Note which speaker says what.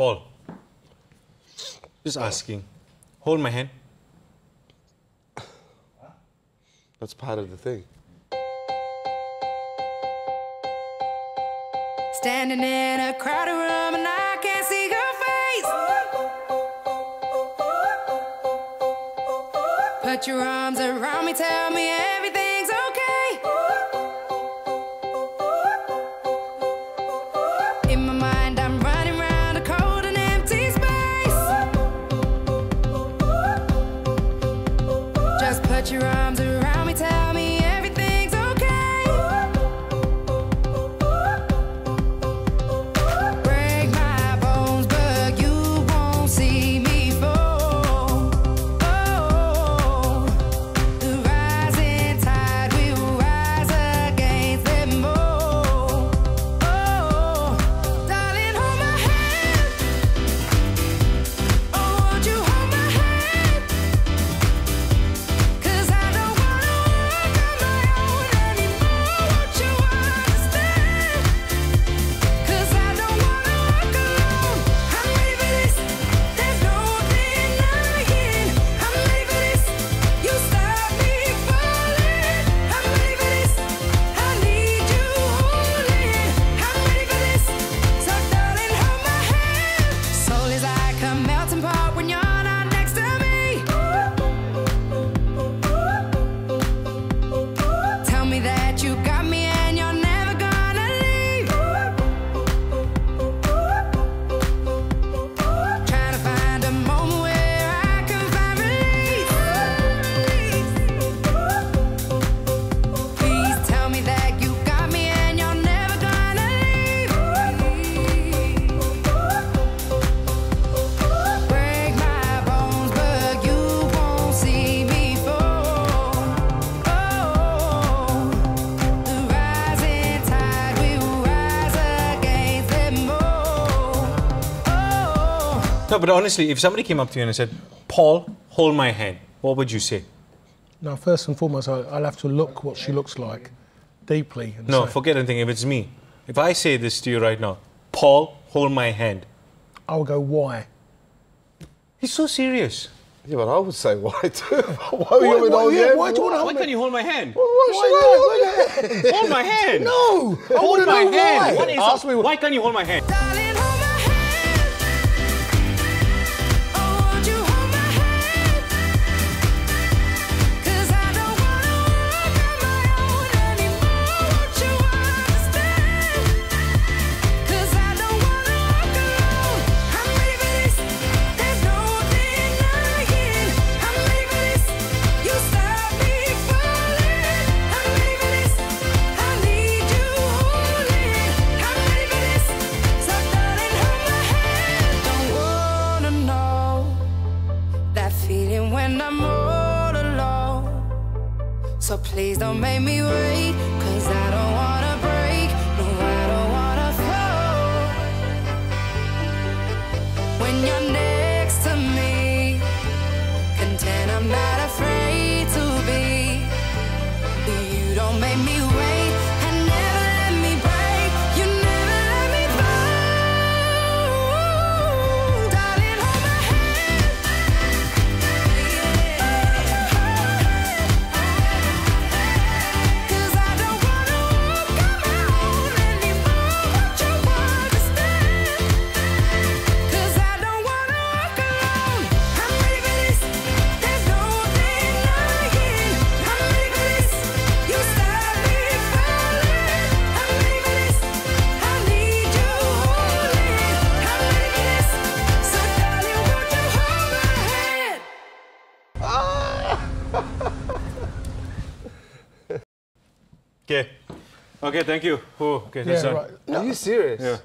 Speaker 1: Paul. Just asking. Hold my hand.
Speaker 2: That's part of the thing.
Speaker 3: Standing in a crowded room and I can't see your face. Put your arms around me, tell me everything's Put your arms around No, but
Speaker 1: honestly, if somebody came up to you and said, Paul, hold my hand, what would you say?
Speaker 4: Now, first and foremost, I- I'll have to look what she looks like deeply. And
Speaker 1: No,
Speaker 4: say,
Speaker 1: forget anything. If it's me, if I say this to you right now, Paul, hold my hand.
Speaker 4: I will go, why?
Speaker 1: He's so serious.
Speaker 2: Yeah, but I would say why too. why were you
Speaker 4: Why-
Speaker 2: with
Speaker 4: why-
Speaker 2: all
Speaker 4: yeah,
Speaker 2: yeah,
Speaker 4: why do you wanna
Speaker 1: Why
Speaker 4: hold
Speaker 1: can't you hold my hand?
Speaker 2: Why should I hold your hand?
Speaker 1: Hold my hand.
Speaker 4: No! I
Speaker 1: Hold
Speaker 4: want to
Speaker 1: my
Speaker 4: know
Speaker 1: hand.
Speaker 4: why.
Speaker 1: What is
Speaker 2: Ask me-
Speaker 1: why can't you hold my hand?
Speaker 3: So please don't make me wait, cause I don't wanna break. No, I don't wanna fall. When you're next to me, content I'm not afraid to be. You don't make me wait
Speaker 1: Okay. Okay, thank you. Oh, okay, that's
Speaker 4: Yeah,
Speaker 1: done.
Speaker 4: right.
Speaker 2: Are you serious?
Speaker 1: Yeah.